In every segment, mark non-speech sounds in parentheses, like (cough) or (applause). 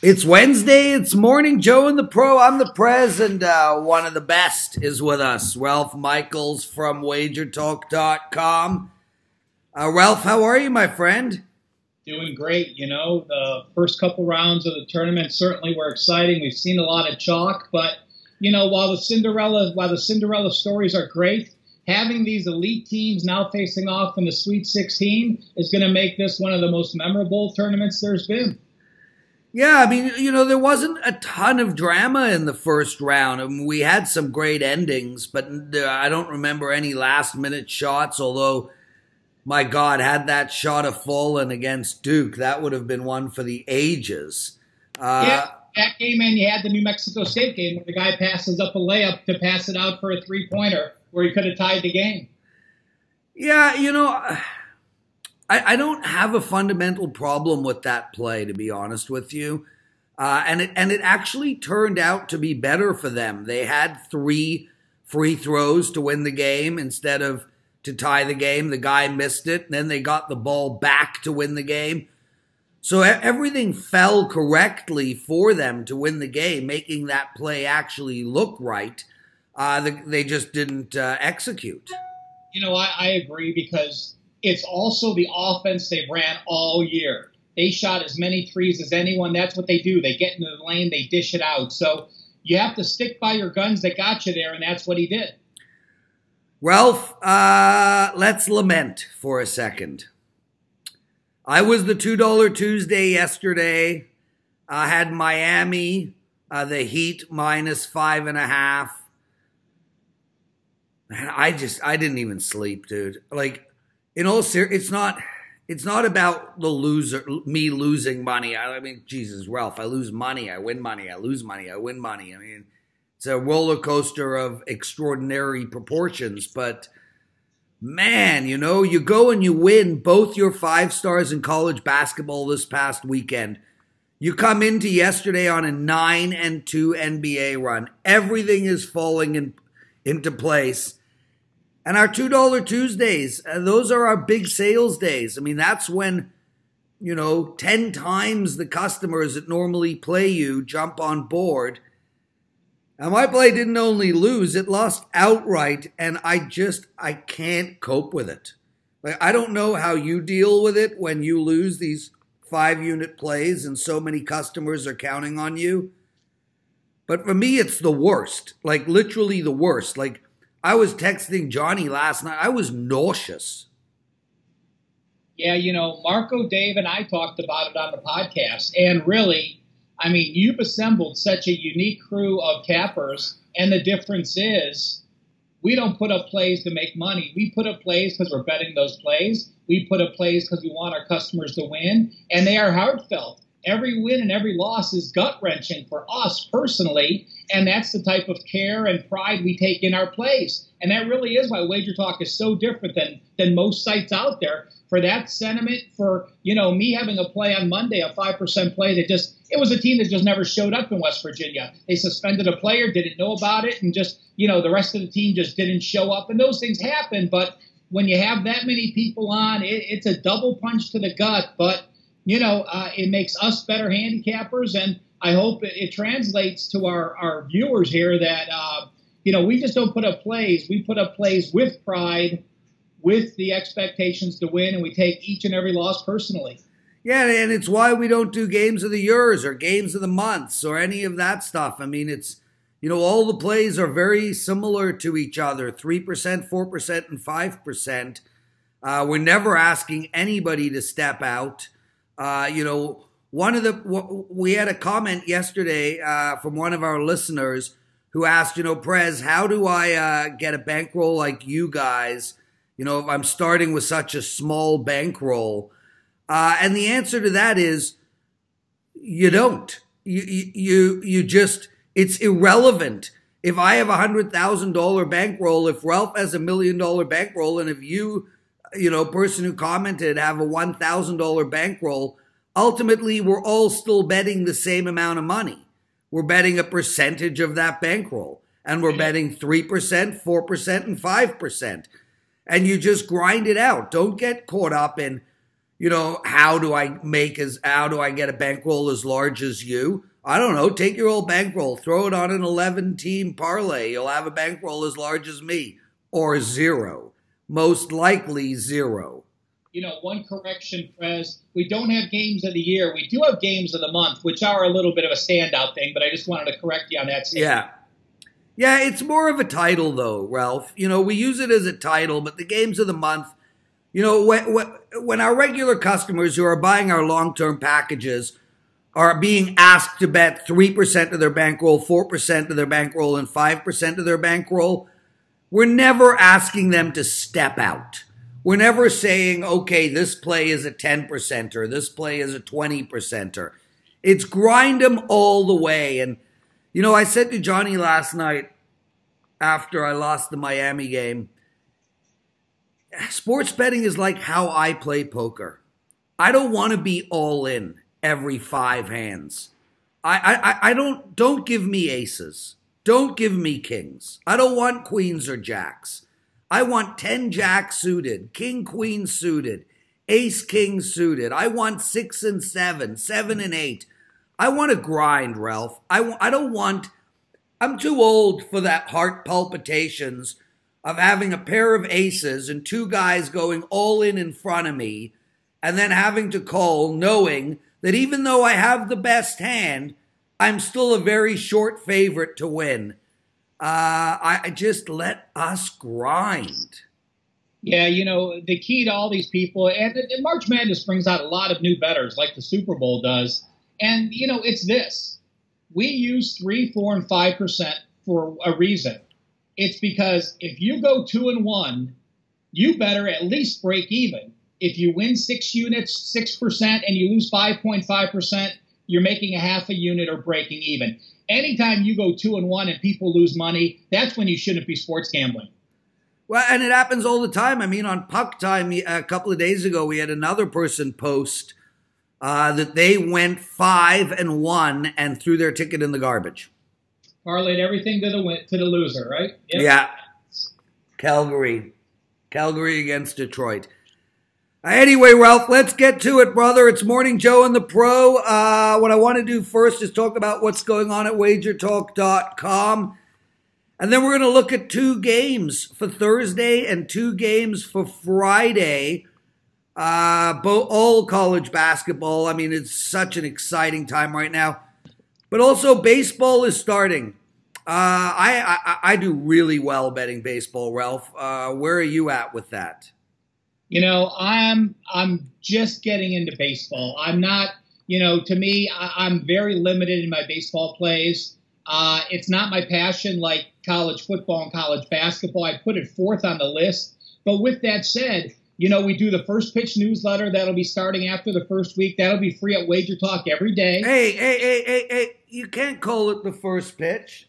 It's Wednesday. It's morning. Joe and the Pro. I'm the Prez, and uh, one of the best is with us, Ralph Michaels from WagerTalk.com. Uh, Ralph, how are you, my friend? Doing great. You know, the first couple rounds of the tournament certainly were exciting. We've seen a lot of chalk, but you know, while the Cinderella while the Cinderella stories are great, having these elite teams now facing off in the Sweet 16 is going to make this one of the most memorable tournaments there's been. Yeah, I mean, you know, there wasn't a ton of drama in the first round. I mean, we had some great endings, but I don't remember any last minute shots, although, my God, had that shot have fallen against Duke, that would have been one for the ages. Uh, yeah, that game, and you had the New Mexico State game where the guy passes up a layup to pass it out for a three pointer where he could have tied the game. Yeah, you know. I, I don't have a fundamental problem with that play, to be honest with you. Uh, and it and it actually turned out to be better for them. They had three free throws to win the game instead of to tie the game. The guy missed it, then they got the ball back to win the game. So everything fell correctly for them to win the game, making that play actually look right. Uh, they just didn't uh, execute. You know, I, I agree because it's also the offense they've ran all year. They shot as many threes as anyone. That's what they do. They get into the lane, they dish it out. So you have to stick by your guns that got you there, and that's what he did. Ralph, uh, let's lament for a second. I was the $2 Tuesday yesterday. I had Miami, uh, the Heat minus five and a half. Man, I just, I didn't even sleep, dude. Like, in all ser- it's not it's not about the loser me losing money. I, I, mean, Jesus, Ralph, I lose money, I win money, I lose money, I win money. I mean, it's a roller coaster of extraordinary proportions, but man, you know, you go and you win both your five stars in college basketball this past weekend. You come into yesterday on a 9 and 2 NBA run. Everything is falling in, into place and our $2 Tuesdays, uh, those are our big sales days. I mean, that's when, you know, 10 times the customers that normally play you jump on board. And my play didn't only lose, it lost outright. And I just, I can't cope with it. Like, I don't know how you deal with it when you lose these five unit plays and so many customers are counting on you. But for me, it's the worst. Like, literally the worst. Like, I was texting Johnny last night. I was nauseous. Yeah, you know, Marco, Dave, and I talked about it on the podcast. And really, I mean, you've assembled such a unique crew of cappers. And the difference is we don't put up plays to make money. We put up plays because we're betting those plays. We put up plays because we want our customers to win. And they are heartfelt every win and every loss is gut wrenching for us personally. And that's the type of care and pride we take in our plays. And that really is why Wager Talk is so different than, than most sites out there. For that sentiment, for you know me having a play on Monday, a five percent play that just it was a team that just never showed up in West Virginia. They suspended a player, didn't know about it, and just you know the rest of the team just didn't show up. And those things happen. But when you have that many people on, it, it's a double punch to the gut. But you know, uh, it makes us better handicappers, and I hope it, it translates to our, our viewers here that, uh, you know, we just don't put up plays. We put up plays with pride, with the expectations to win, and we take each and every loss personally. Yeah, and it's why we don't do games of the years or games of the months or any of that stuff. I mean, it's, you know, all the plays are very similar to each other 3%, 4%, and 5%. Uh, we're never asking anybody to step out. Uh, you know, one of the we had a comment yesterday uh, from one of our listeners who asked, you know, Prez, how do I uh, get a bankroll like you guys? You know, if I'm starting with such a small bankroll, uh, and the answer to that is you don't. You you you just it's irrelevant. If I have a hundred thousand dollar bankroll, if Ralph has a million dollar bankroll, and if you you know, person who commented have a $1,000 bankroll, ultimately we're all still betting the same amount of money. We're betting a percentage of that bankroll and we're betting 3%, 4%, and 5%. And you just grind it out. Don't get caught up in, you know, how do I make as how do I get a bankroll as large as you? I don't know. Take your old bankroll, throw it on an 11 team parlay. You'll have a bankroll as large as me or zero. Most likely zero. You know, one correction, Prez. We don't have games of the year. We do have games of the month, which are a little bit of a standout thing, but I just wanted to correct you on that. Statement. Yeah. Yeah, it's more of a title, though, Ralph. You know, we use it as a title, but the games of the month, you know, when, when our regular customers who are buying our long term packages are being asked to bet 3% of their bankroll, 4% of their bankroll, and 5% of their bankroll, we're never asking them to step out. We're never saying, okay, this play is a 10%er, this play is a 20%er. It's grind them all the way. And you know, I said to Johnny last night after I lost the Miami game, sports betting is like how I play poker. I don't want to be all in every five hands. I, I, I don't don't give me aces. Don't give me kings. I don't want queens or jacks. I want 10 jacks suited, king queen suited, ace king suited. I want six and seven, seven and eight. I want to grind, Ralph. I w- I don't want, I'm too old for that heart palpitations of having a pair of aces and two guys going all in in front of me and then having to call knowing that even though I have the best hand, I'm still a very short favorite to win. Uh, I, just let us grind. Yeah, you know, the key to all these people, and, and March Madness brings out a lot of new betters like the Super Bowl does. And, you know, it's this we use three, four, and 5% for a reason. It's because if you go two and one, you better at least break even. If you win six units, 6%, and you lose 5.5%, you're making a half a unit or breaking even. Anytime you go two and one and people lose money, that's when you shouldn't be sports gambling. Well, and it happens all the time. I mean, on Puck Time a couple of days ago, we had another person post uh, that they went five and one and threw their ticket in the garbage. Parlayed everything to the win- to the loser, right? Yep. Yeah. Calgary, Calgary against Detroit. Anyway, Ralph, let's get to it, brother. It's Morning Joe and the Pro. Uh, what I want to do first is talk about what's going on at wagertalk.com. And then we're going to look at two games for Thursday and two games for Friday. Uh, both all college basketball. I mean, it's such an exciting time right now. But also, baseball is starting. Uh, I, I, I do really well betting baseball, Ralph. Uh, where are you at with that? You know, I'm I'm just getting into baseball. I'm not. You know, to me, I, am very limited in my baseball plays. Uh, it's not my passion like college football and college basketball. I put it fourth on the list. But with that said, you know, we do the first pitch newsletter that'll be starting after the first week. That'll be free at Wager Talk every day. Hey, hey, hey, hey, hey! You can't call it the first pitch.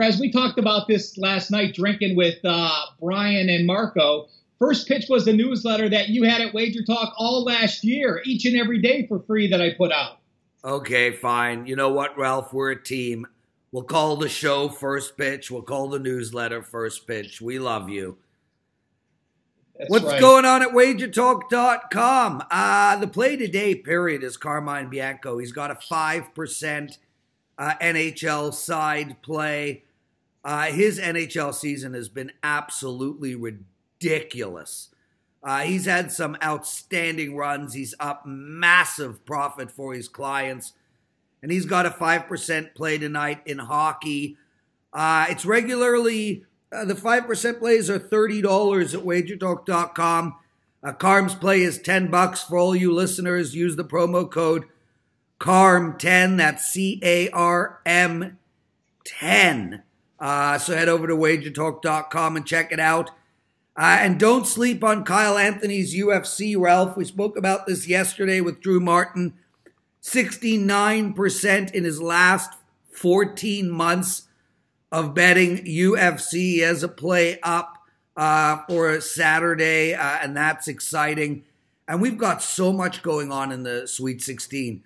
As we talked about this last night, drinking with uh, Brian and Marco. First pitch was the newsletter that you had at Wager Talk all last year, each and every day for free that I put out. Okay, fine. You know what, Ralph? We're a team. We'll call the show first pitch. We'll call the newsletter first pitch. We love you. That's What's right. going on at wagertalk.com? Uh, the play today period is Carmine Bianco. He's got a 5% uh, NHL side play. Uh, his NHL season has been absolutely ridiculous. Uh, he's had some outstanding runs. He's up massive profit for his clients. And he's got a 5% play tonight in hockey. Uh, it's regularly uh, the 5% plays are $30 at wagertalk.com. Uh, Carm's play is 10 bucks for all you listeners. Use the promo code CARM10. That's C A R M 10. Uh, so head over to wagertalk.com and check it out. Uh, and don't sleep on Kyle Anthony's UFC, Ralph. We spoke about this yesterday with Drew Martin. 69% in his last 14 months of betting UFC as a play up uh, for Saturday, uh, and that's exciting. And we've got so much going on in the Sweet 16.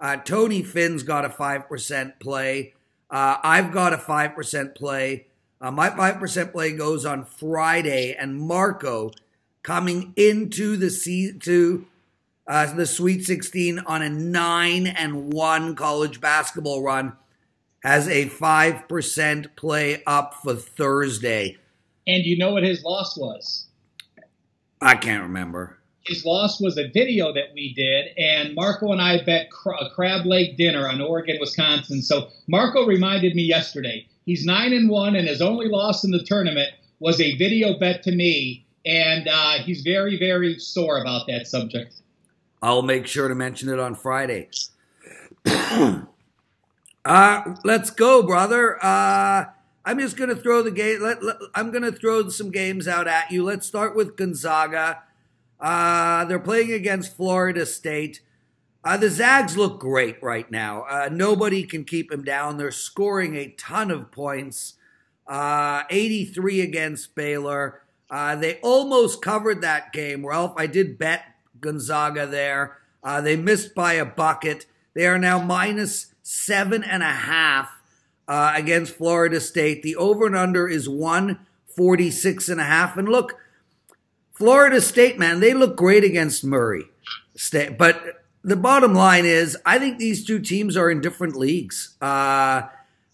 Uh, Tony Finn's got a 5% play. Uh, I've got a 5% play. Uh, my 5% play goes on Friday, and Marco coming into the se- to uh, the Sweet 16 on a 9 and 1 college basketball run has a 5% play up for Thursday. And you know what his loss was? I can't remember. His loss was a video that we did, and Marco and I bet a crab leg dinner on Oregon, Wisconsin. So Marco reminded me yesterday. He's nine and one, and his only loss in the tournament was a video bet to me, and uh, he's very, very sore about that subject. I'll make sure to mention it on Friday. (coughs) uh, let's go, brother. Uh, I'm just going to throw the game. Let, let, I'm going to throw some games out at you. Let's start with Gonzaga. Uh, they're playing against Florida State. Uh, the Zags look great right now. Uh, nobody can keep them down. They're scoring a ton of points. Uh, 83 against Baylor. Uh, they almost covered that game, Ralph. I did bet Gonzaga there. Uh, they missed by a bucket. They are now minus seven and a half uh, against Florida State. The over and under is 146 and a half. And look, Florida State, man, they look great against Murray State. But the bottom line is, I think these two teams are in different leagues. Uh,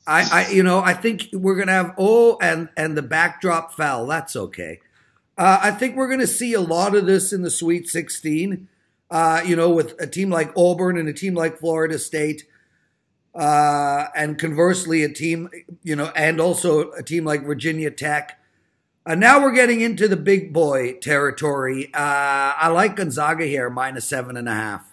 I, I, you know, I think we're gonna have oh, and and the backdrop fell. That's okay. Uh, I think we're gonna see a lot of this in the Sweet 16. Uh, you know, with a team like Auburn and a team like Florida State uh, and conversely, a team, you know, and also a team like Virginia Tech. Uh, now we're getting into the big boy territory. Uh, I like Gonzaga here, minus seven and a half.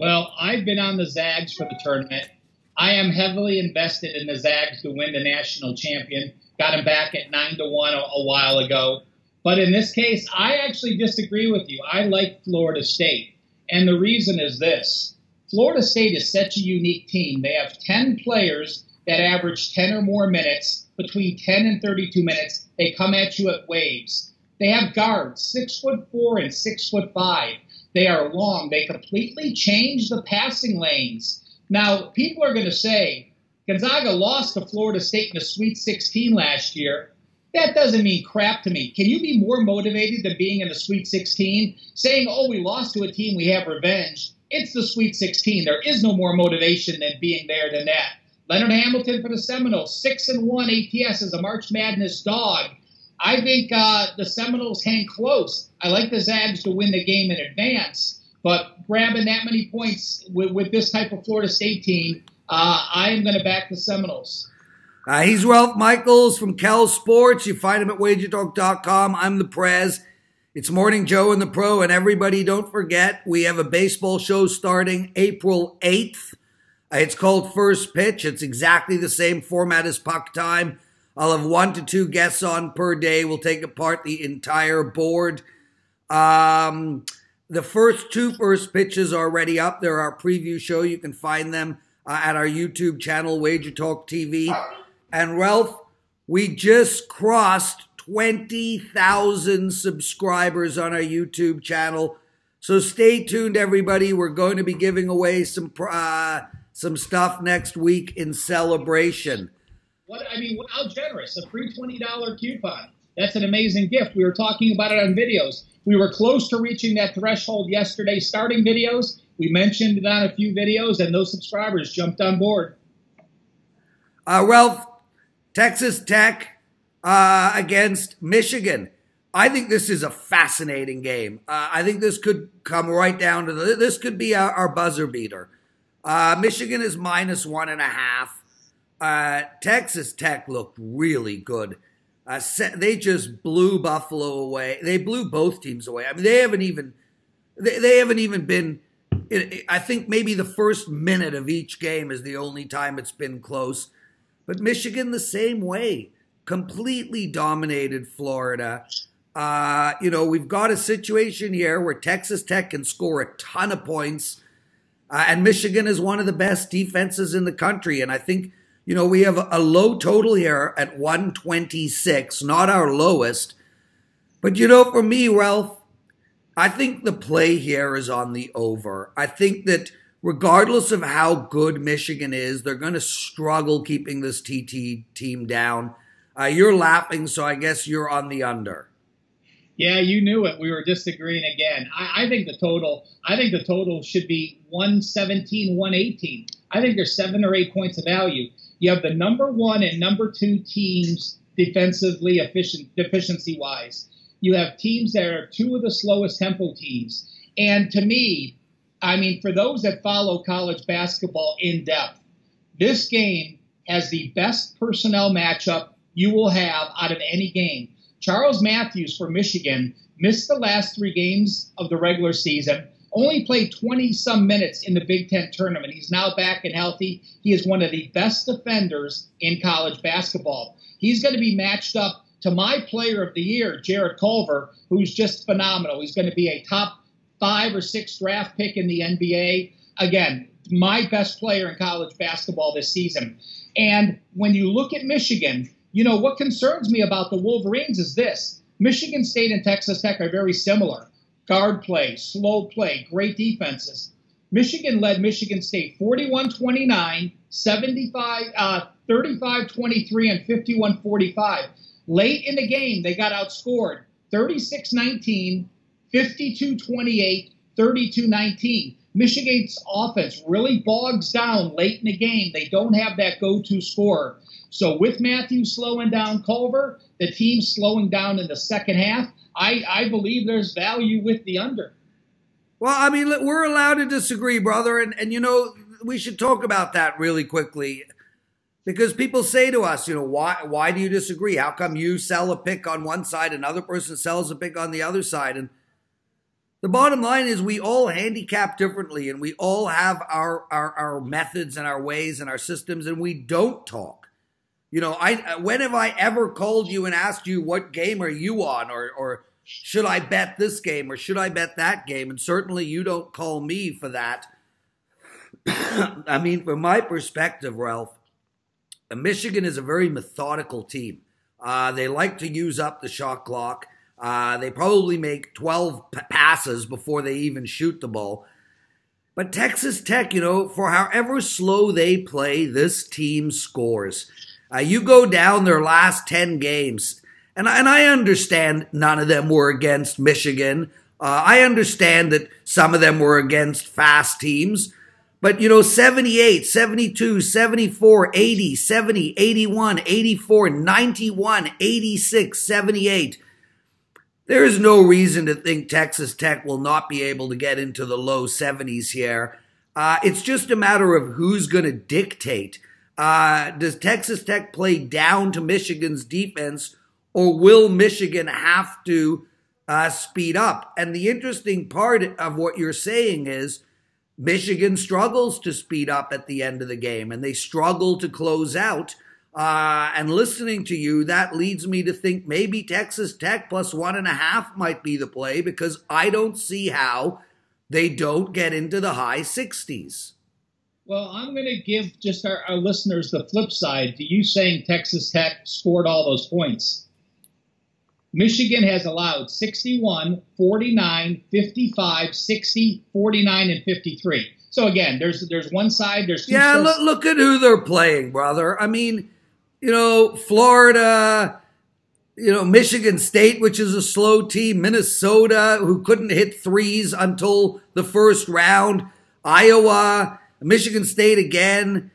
Well, I've been on the Zags for the tournament. I am heavily invested in the Zags to win the national champion. Got him back at nine to one a, a while ago. But in this case, I actually disagree with you. I like Florida State. And the reason is this Florida State is such a unique team. They have 10 players that average 10 or more minutes, between 10 and 32 minutes. They come at you at waves. They have guards, six foot four and six foot five. They are long. They completely change the passing lanes. Now, people are going to say Gonzaga lost to Florida State in the Sweet 16 last year. That doesn't mean crap to me. Can you be more motivated than being in the Sweet 16? Saying, oh, we lost to a team, we have revenge. It's the Sweet 16. There is no more motivation than being there than that. Leonard Hamilton for the Seminoles, six and one ATS as a March Madness dog. I think uh, the Seminoles hang close. I like the Zags to win the game in advance, but grabbing that many points with, with this type of Florida State team, uh, I am going to back the Seminoles. Uh, he's Ralph Michaels from Cal Sports. You find him at wagertalk.com. I'm the Prez. It's Morning Joe and the Pro, and everybody, don't forget, we have a baseball show starting April 8th. Uh, it's called First Pitch. It's exactly the same format as Puck Time. I'll have one to two guests on per day. We'll take apart the entire board. Um, the first two first pitches are already up. They're our preview show. You can find them uh, at our YouTube channel, Wager Talk TV. And Ralph, we just crossed 20,000 subscribers on our YouTube channel. So stay tuned, everybody. We're going to be giving away some uh, some stuff next week in celebration. What I mean, how generous! A free twenty dollar coupon. That's an amazing gift. We were talking about it on videos. We were close to reaching that threshold yesterday, starting videos. We mentioned it on a few videos, and those subscribers jumped on board. Uh, Texas Tech uh, against Michigan. I think this is a fascinating game. Uh, I think this could come right down to the. This could be our, our buzzer beater. Uh, Michigan is minus one and a half. Uh, Texas Tech looked really good. Uh, they just blew Buffalo away. They blew both teams away. I mean, they haven't even. They, they haven't even been. I think maybe the first minute of each game is the only time it's been close. But Michigan the same way completely dominated Florida. Uh, you know, we've got a situation here where Texas Tech can score a ton of points, uh, and Michigan is one of the best defenses in the country. And I think, you know, we have a low total here at 126, not our lowest. But, you know, for me, Ralph, I think the play here is on the over. I think that regardless of how good Michigan is, they're going to struggle keeping this TT team down. Uh, you're laughing, so I guess you're on the under. Yeah, you knew it. We were disagreeing again. I, I, think the total. I think the total should be 117, 118. I think there's seven or eight points of value. You have the number one and number two teams defensively efficient, deficiency wise. You have teams that are two of the slowest tempo teams. And to me, I mean, for those that follow college basketball in depth, this game has the best personnel matchup you will have out of any game. Charles Matthews for Michigan missed the last three games of the regular season, only played 20 some minutes in the Big Ten tournament. He's now back and healthy. He is one of the best defenders in college basketball. He's going to be matched up to my player of the year, Jarrett Culver, who's just phenomenal. He's going to be a top five or six draft pick in the NBA. Again, my best player in college basketball this season. And when you look at Michigan, you know, what concerns me about the Wolverines is this Michigan State and Texas Tech are very similar guard play, slow play, great defenses. Michigan led Michigan State 41 29, 75, uh, 35 23, and 51 45. Late in the game, they got outscored 36 19, 52 28, 32 19. Michigan's offense really bogs down late in the game. They don't have that go to scorer. So with Matthew slowing down Culver, the team slowing down in the second half, I, I believe there's value with the under. Well, I mean, we're allowed to disagree, brother, and and you know we should talk about that really quickly because people say to us, you know, why why do you disagree? How come you sell a pick on one side, and another person sells a pick on the other side, and the bottom line is we all handicap differently and we all have our, our, our methods and our ways and our systems and we don't talk. You know, I when have I ever called you and asked you what game are you on or or should I bet this game or should I bet that game? And certainly you don't call me for that. (coughs) I mean, from my perspective, Ralph, Michigan is a very methodical team. Uh, they like to use up the shot clock. Uh, they probably make 12 p- passes before they even shoot the ball. But Texas Tech, you know, for however slow they play, this team scores. Uh, you go down their last 10 games, and, and I understand none of them were against Michigan. Uh, I understand that some of them were against fast teams. But, you know, 78, 72, 74, 80, 70, 81, 84, 91, 86, 78. There is no reason to think Texas Tech will not be able to get into the low 70s here. Uh, it's just a matter of who's going to dictate uh, does Texas Tech play down to Michigan's defense, or will Michigan have to uh, speed up? And the interesting part of what you're saying is Michigan struggles to speed up at the end of the game, and they struggle to close out. Uh, and listening to you, that leads me to think maybe Texas Tech plus one and a half might be the play because I don't see how they don't get into the high 60s. Well, I'm going to give just our, our, listeners the flip side to you saying Texas Tech scored all those points. Michigan has allowed 61, 49, 55, 60, 49, and 53. So again, there's there's one side, there's yeah. Look, look at who they're playing, brother. I mean, you know, Florida, you know, Michigan State, which is a slow team, Minnesota, who couldn't hit threes until the first round, Iowa. Michigan State again.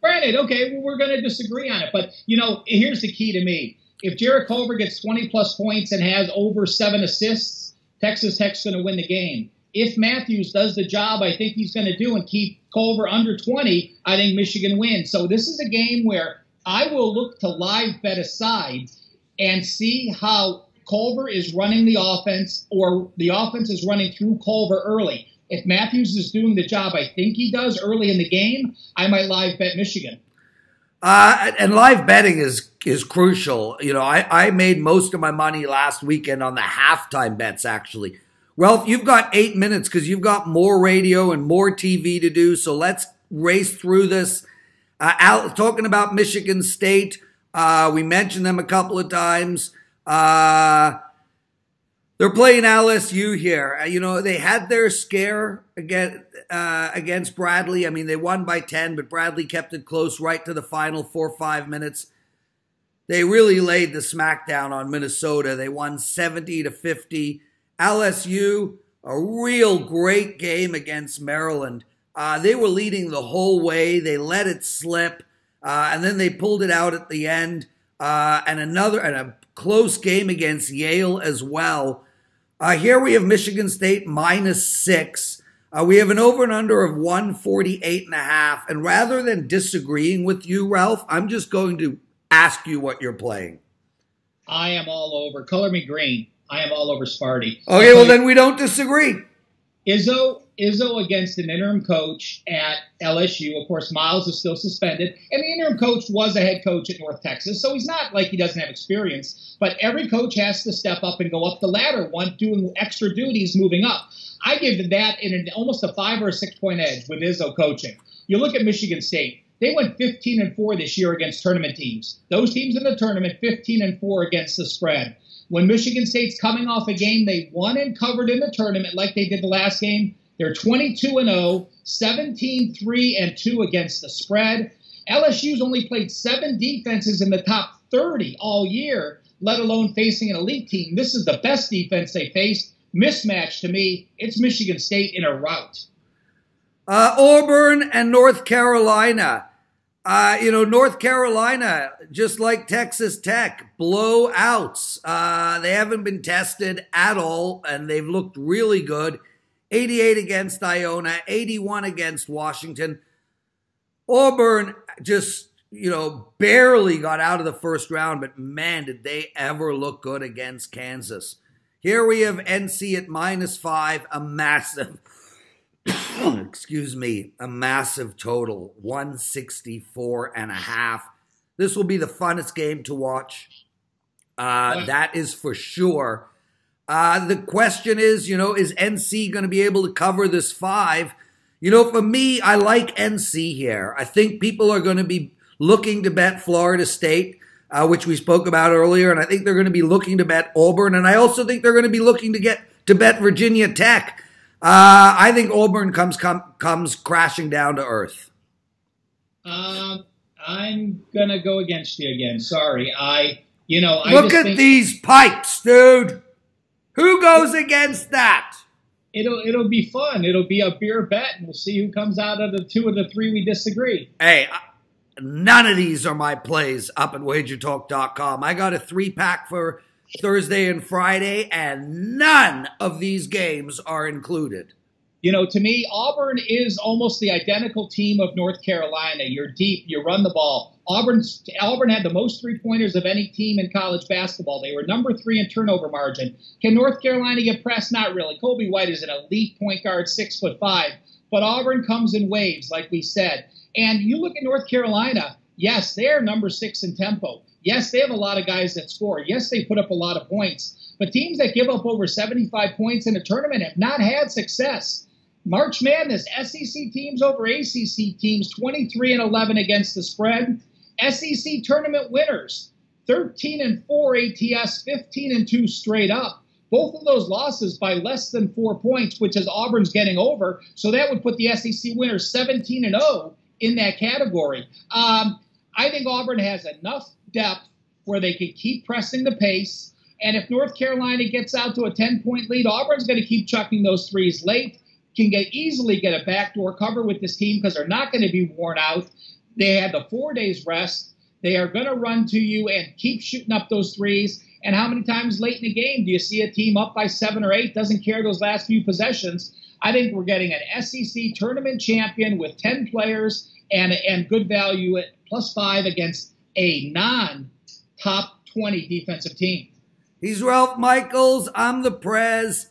Granted, okay, well, we're going to disagree on it, but you know, here's the key to me: if Jarrett Culver gets 20 plus points and has over seven assists, Texas Tech's going to win the game. If Matthews does the job I think he's going to do and keep Culver under 20, I think Michigan wins. So this is a game where I will look to live bet aside and see how Culver is running the offense or the offense is running through Culver early if Matthews is doing the job I think he does early in the game, I might live bet Michigan. Uh, and live betting is is crucial. You know, I, I made most of my money last weekend on the halftime bets, actually. Well, you've got eight minutes because you've got more radio and more TV to do. So let's race through this. Uh, Al, talking about Michigan State, uh, we mentioned them a couple of times. Uh, they're playing LSU here. Uh, you know, they had their scare against, uh, against Bradley. I mean, they won by 10, but Bradley kept it close right to the final four five minutes. they really laid the smackdown on Minnesota. They won 70 to 50. LSU, a real great game against Maryland. Uh, they were leading the whole way. They let it slip, uh, and then they pulled it out at the end. Uh, and another and a close game against Yale as well. Uh, here we have Michigan State minus six. Uh, we have an over and under of 148 and a half. And rather than disagreeing with you, Ralph, I'm just going to ask you what you're playing. I am all over. Color me green. I am all over Sparty. Okay, well then we don't disagree. Izzo Izzo against an interim coach at LSU. Of course, Miles is still suspended, and the interim coach was a head coach at North Texas, so he's not like he doesn't have experience. But every coach has to step up and go up the ladder, one doing extra duties, moving up. I give that in an, almost a five or a six point edge with Izzo coaching. You look at Michigan State. They went 15 and 4 this year against tournament teams. Those teams in the tournament 15 and 4 against the spread. When Michigan State's coming off a game they won and covered in the tournament like they did the last game, they're 22 and 0, 17 3 and 2 against the spread. LSU's only played seven defenses in the top 30 all year, let alone facing an elite team. This is the best defense they faced. Mismatch to me. It's Michigan State in a rout. Uh, Auburn and North Carolina. Uh, you know, North Carolina, just like Texas Tech, blowouts. Uh, they haven't been tested at all, and they've looked really good. 88 against Iona, 81 against Washington. Auburn just, you know, barely got out of the first round, but man, did they ever look good against Kansas. Here we have NC at minus five, a massive, (coughs) excuse me, a massive total, 164 and a half. This will be the funnest game to watch. Uh, that is for sure. Uh, the question is, you know, is NC going to be able to cover this five? You know, for me, I like NC here. I think people are going to be looking to bet Florida State, uh, which we spoke about earlier, and I think they're going to be looking to bet Auburn, and I also think they're going to be looking to get to bet Virginia Tech. Uh, I think Auburn comes com- comes crashing down to earth. Um, I'm gonna go against you again. Sorry, I you know I look at think- these pipes, dude. Who goes against that? It'll it'll be fun. It'll be a beer bet, and we'll see who comes out of the two of the three we disagree. Hey, none of these are my plays up at wagertalk.com. I got a three pack for Thursday and Friday, and none of these games are included. You know, to me, Auburn is almost the identical team of North Carolina. You're deep, you run the ball. Auburn's, Auburn had the most three pointers of any team in college basketball. They were number three in turnover margin. Can North Carolina get pressed? Not really. Coby White is an elite point guard, six foot five. But Auburn comes in waves, like we said. And you look at North Carolina, yes, they're number six in tempo. Yes, they have a lot of guys that score. Yes, they put up a lot of points. But teams that give up over 75 points in a tournament have not had success. March Madness, SEC teams over ACC teams, 23 and 11 against the spread. SEC tournament winners, 13 and 4 ATS, 15 and 2 straight up. Both of those losses by less than four points, which is Auburn's getting over. So that would put the SEC winners 17 and 0 in that category. Um, I think Auburn has enough depth where they can keep pressing the pace. And if North Carolina gets out to a 10 point lead, Auburn's going to keep chucking those threes late can get easily get a backdoor cover with this team because they're not going to be worn out. They had the four days rest. They are going to run to you and keep shooting up those threes. And how many times late in the game do you see a team up by seven or eight, doesn't care those last few possessions? I think we're getting an SEC tournament champion with 10 players and, and good value at plus five against a non top 20 defensive team. He's Ralph Michaels. I'm the Prez.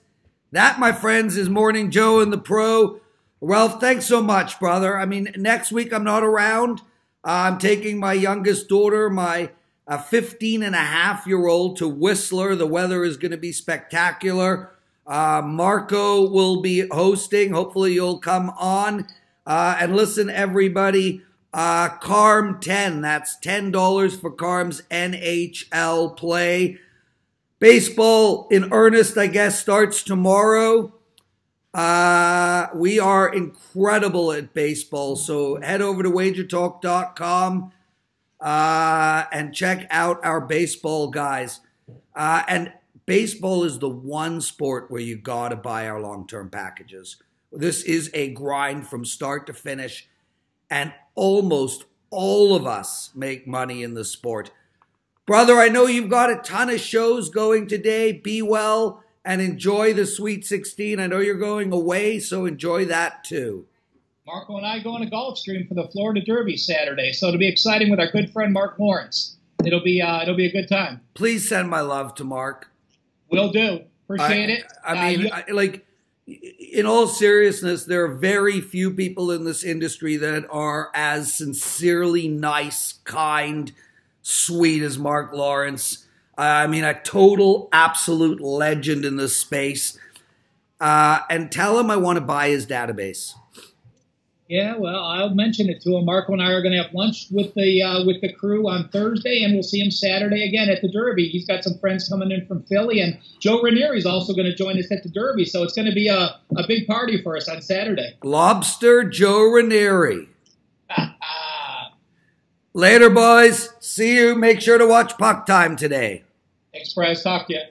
That, my friends, is Morning Joe and the Pro. Ralph, thanks so much, brother. I mean, next week I'm not around. Uh, I'm taking my youngest daughter, my uh, 15 and a half year old, to Whistler. The weather is going to be spectacular. Uh, Marco will be hosting. Hopefully, you'll come on. Uh, and listen, everybody, uh, Carm 10. That's $10 for Carm's NHL play. Baseball in earnest, I guess, starts tomorrow. Uh, we are incredible at baseball, so head over to wagertalk.com. uh, and check out our baseball guys. Uh, and baseball is the one sport where you got to buy our long term packages. This is a grind from start to finish, and almost all of us make money in the sport. Brother, I know you've got a ton of shows going today. Be well and enjoy the Sweet 16. I know you're going away, so enjoy that too. Marco and I go on a Gulfstream for the Florida Derby Saturday, so it'll be exciting with our good friend Marc Lawrence. It'll be uh, it'll be a good time. Please send my love to Mark. Will do. Appreciate I, it. I Uh, mean, you- I, like, in all seriousness, there are very few people in this industry that are as sincerely nice, kind, sweet as Marc Lawrence. I mean, a total, absolute legend in this space. Uh, and tell him I want to buy his database. Yeah, well, I'll mention it to him. Marco and I are going to have lunch with the uh, with the crew on Thursday, and we'll see him Saturday again at the Derby. He's got some friends coming in from Philly, and Joe Ranieri's also going to join us at the Derby. So it's going to be a, a big party for us on Saturday. Lobster Joe Ranieri. (laughs) Later, boys. See you. Make sure to watch Puck Time today. Thanks, Bryce. Talk to you.